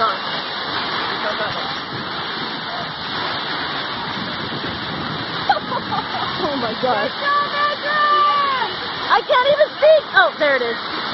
oh my gosh. I can't even speak. Oh, there it is.